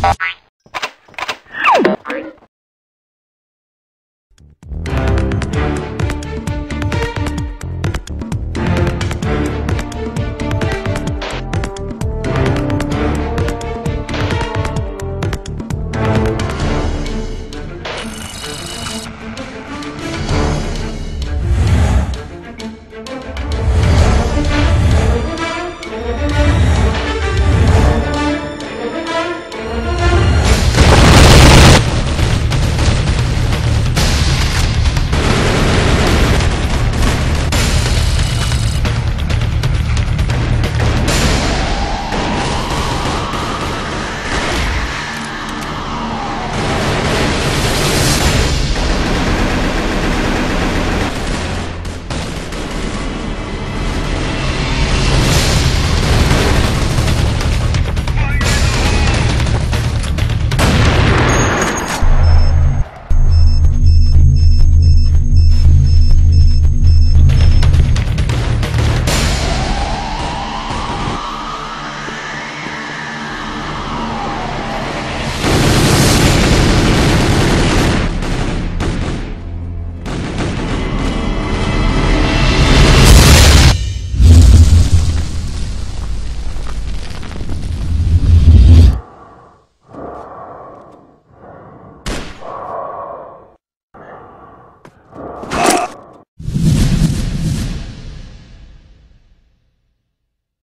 Bye. you